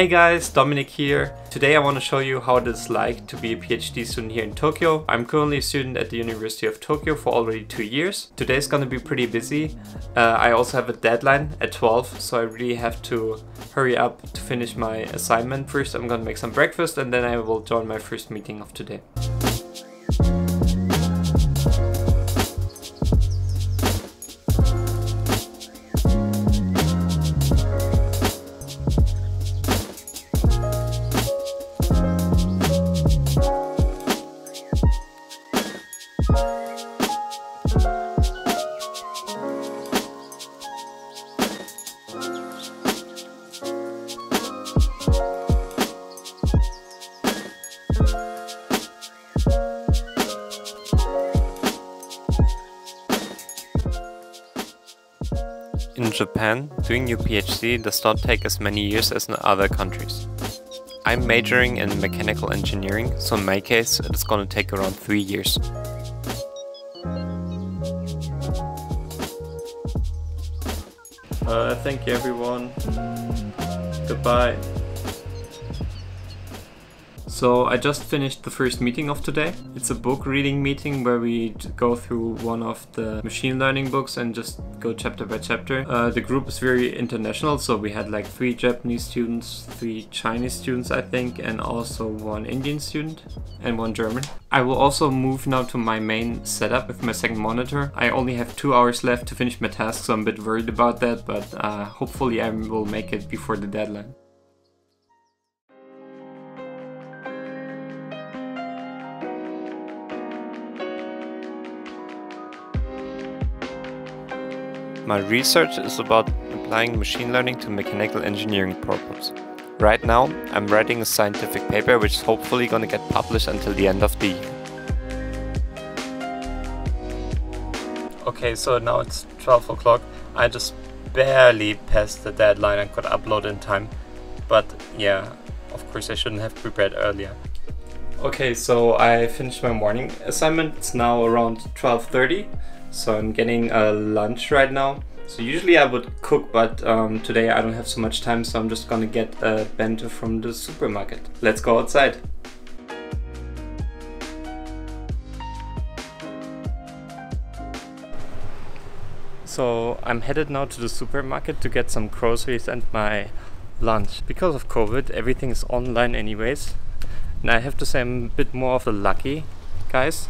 Hey guys, Dominik here. Today I want to show you how it is like to be a PhD student here in Tokyo. I'm currently a student at the University of Tokyo for already two years. Today is gonna be pretty busy. Uh, I also have a deadline at 12, so I really have to hurry up to finish my assignment. First I'm gonna make some breakfast and then I will join my first meeting of today. Japan, doing your PhD does not take as many years as in other countries. I'm majoring in mechanical engineering, so in my case it is gonna take around 3 years. Uh, thank you everyone. Goodbye. So I just finished the first meeting of today. It's a book reading meeting where we go through one of the machine learning books and just go chapter by chapter. Uh, the group is very international, so we had like three Japanese students, three Chinese students I think, and also one Indian student and one German. I will also move now to my main setup with my second monitor. I only have two hours left to finish my task, so I'm a bit worried about that, but uh, hopefully I will make it before the deadline. My research is about applying machine learning to mechanical engineering problems. Right now, I'm writing a scientific paper which is hopefully gonna get published until the end of the year. Okay, so now it's 12 o'clock. I just barely passed the deadline and could upload in time. But yeah, of course I shouldn't have prepared earlier. Okay, so I finished my morning assignment. It's now around 12.30 so I'm getting a lunch right now. So usually I would cook, but um, today I don't have so much time, so I'm just gonna get a bento from the supermarket. Let's go outside. So I'm headed now to the supermarket to get some groceries and my lunch. Because of COVID, everything is online anyways. And I have to say I'm a bit more of the lucky guys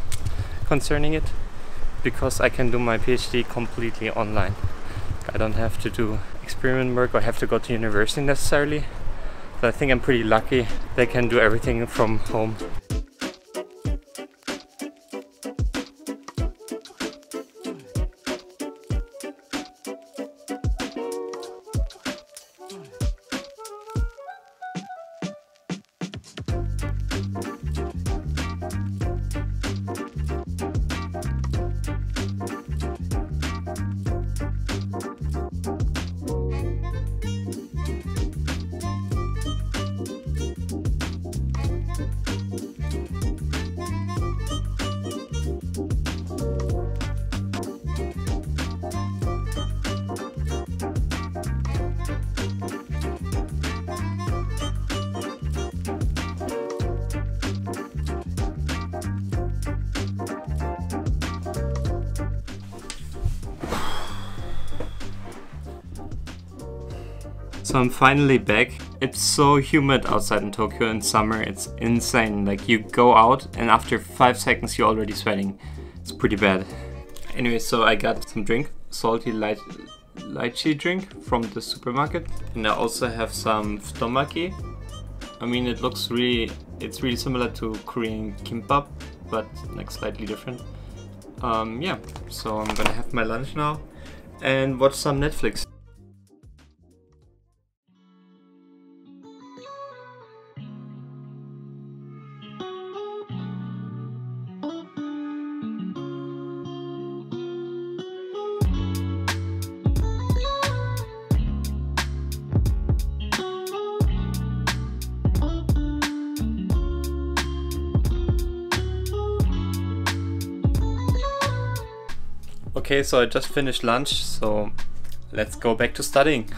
concerning it because I can do my PhD completely online. I don't have to do experiment work or have to go to university necessarily. But I think I'm pretty lucky. They can do everything from home. So I'm finally back. It's so humid outside in Tokyo in summer, it's insane. Like you go out and after 5 seconds you're already sweating. It's pretty bad. Anyway, so I got some drink, salty light lychee drink from the supermarket. And I also have some futomaki. I mean it looks really, it's really similar to Korean kimbap, but like slightly different. Um, yeah, so I'm gonna have my lunch now and watch some Netflix. Okay, so I just finished lunch, so let's go back to studying.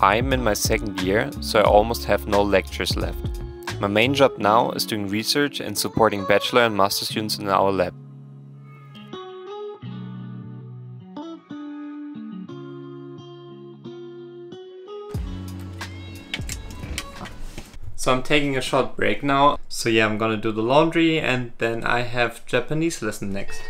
I'm in my second year, so I almost have no lectures left. My main job now is doing research and supporting bachelor and master students in our lab. So I'm taking a short break now. So yeah, I'm gonna do the laundry and then I have Japanese lesson next.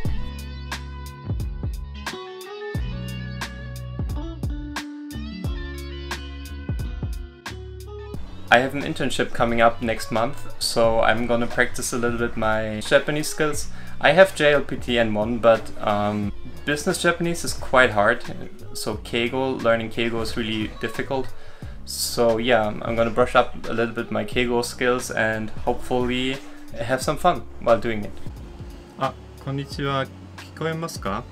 I have an internship coming up next month, so I'm gonna practice a little bit my Japanese skills. I have JLPT N1, but um, business Japanese is quite hard, so Keigo, learning Keigo is really difficult. So yeah, I'm gonna brush up a little bit my Keigo skills and hopefully have some fun while doing it. あ、こんにちは。聞こえますか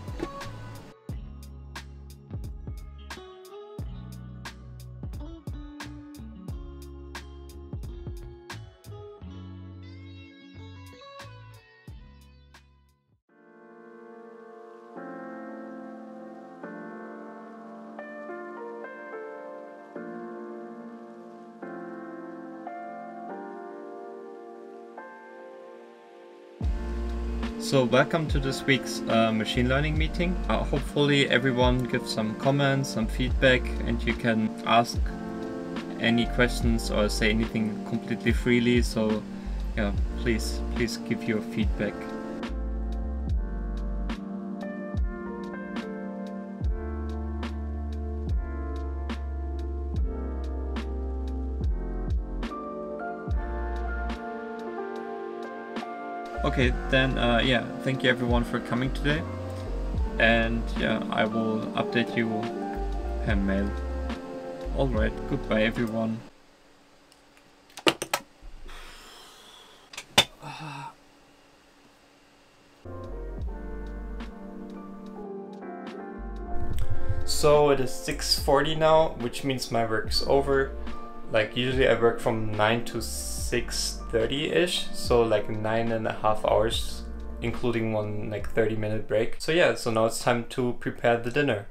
So welcome to this week's uh, machine learning meeting. Uh, hopefully everyone gives some comments, some feedback and you can ask any questions or say anything completely freely. So yeah, please, please give your feedback. Okay, then uh, yeah, thank you everyone for coming today. And yeah, I will update you per mail. Alright, goodbye everyone. So it is 6.40 now, which means my work is over. Like usually I work from 9 to 6.30ish, so like nine and a half hours, including one like 30 minute break. So yeah, so now it's time to prepare the dinner.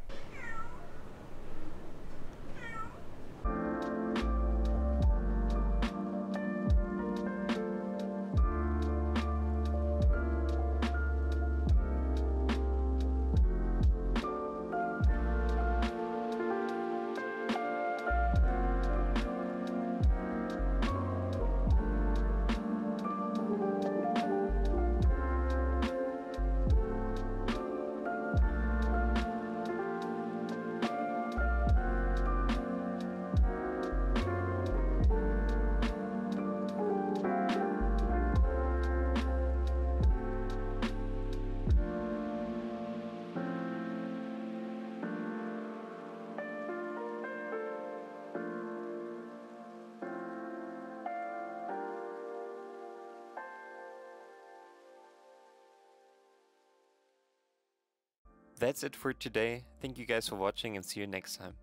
That's it for today. Thank you guys for watching and see you next time.